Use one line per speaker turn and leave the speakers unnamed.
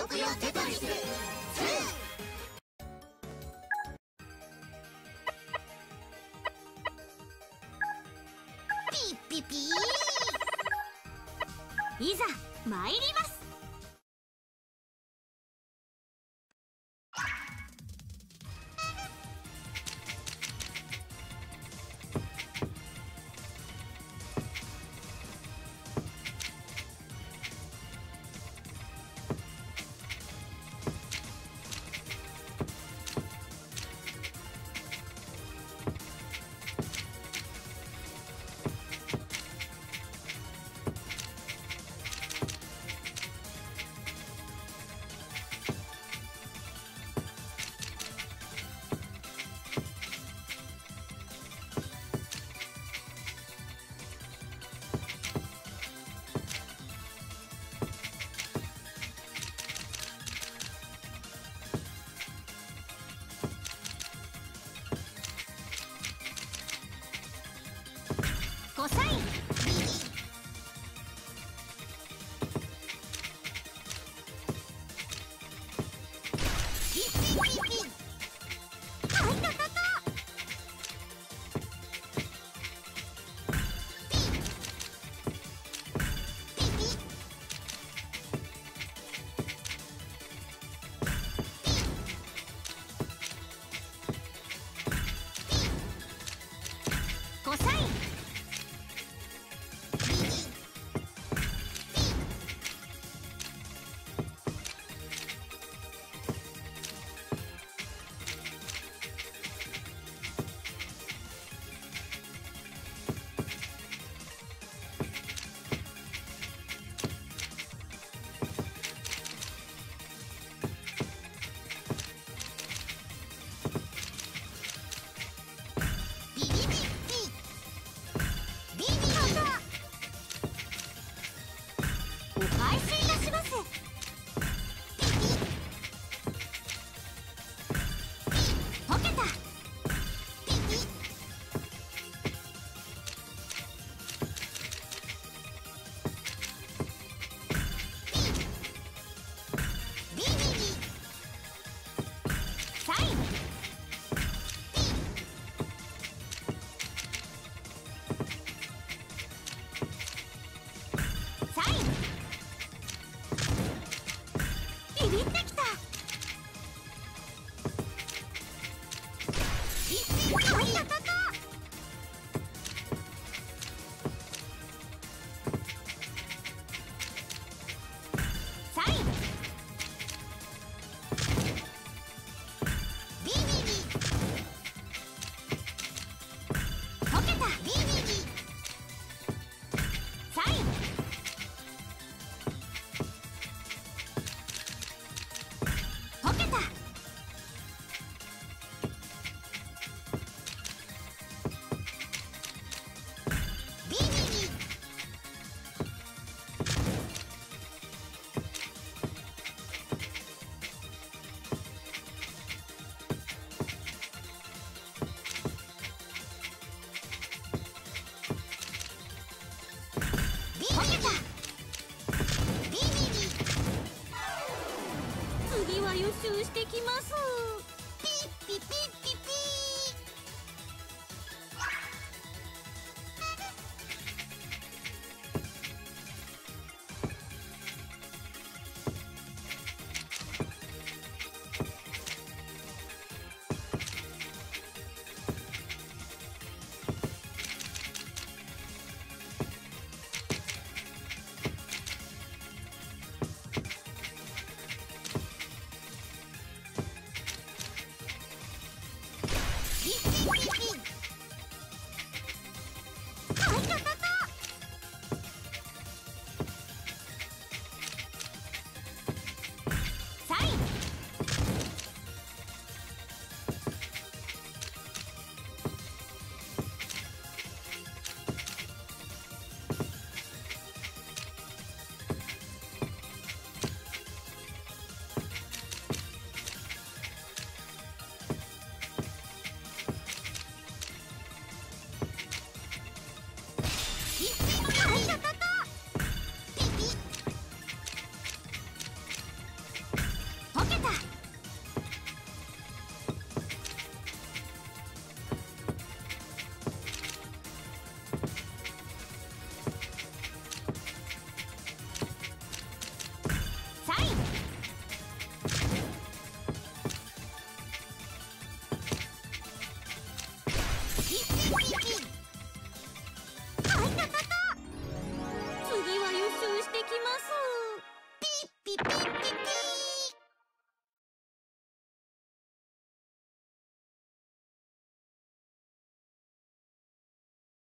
いざテトリス2
ピッピピいざ参ります。
パパ!
次は予習してきます。
ピッピピッ。ピ